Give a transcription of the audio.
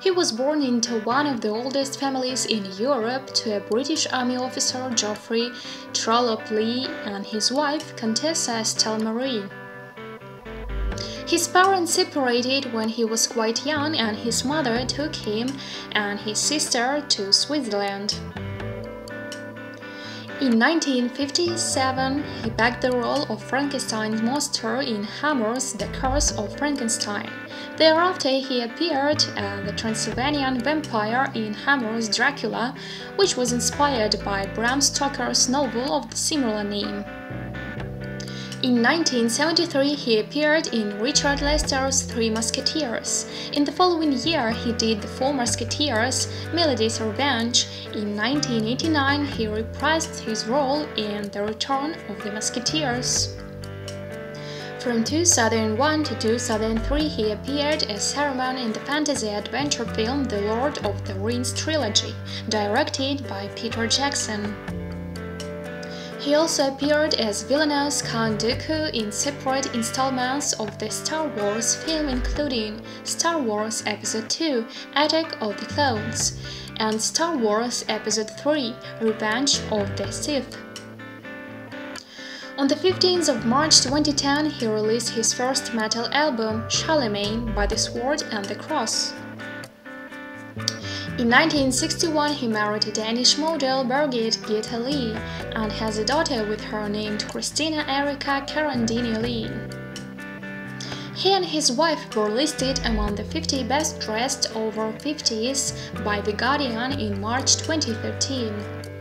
He was born into one of the oldest families in Europe to a British Army officer Geoffrey Trollope Lee and his wife Contessa Estelle Marie. His parents separated when he was quite young and his mother took him and his sister to Switzerland. In 1957, he bagged the role of Frankenstein's monster in Hammer's The Curse of Frankenstein. Thereafter, he appeared as the Transylvanian vampire in Hammer's Dracula, which was inspired by Bram Stoker's novel of the similar name. In 1973, he appeared in Richard Lester's Three Musketeers. In the following year, he did The Four Musketeers, Milady's Revenge. In 1989, he reprised his role in The Return of the Musketeers. From 2001 to 2003, he appeared as Saruman in the fantasy adventure film The Lord of the Rings trilogy, directed by Peter Jackson. He also appeared as villainous Count Dooku in separate installments of the Star Wars film including Star Wars Episode II Attack of the Clones and Star Wars Episode III Revenge of the Sith. On the 15th of March 2010, he released his first metal album, Charlemagne by the Sword and the Cross. In 1961, he married Danish model Birgit Gitte Lee and has a daughter with her named Christina Erika Carandini Lee. He and his wife were listed among the 50 best dressed over 50s by The Guardian in March 2013.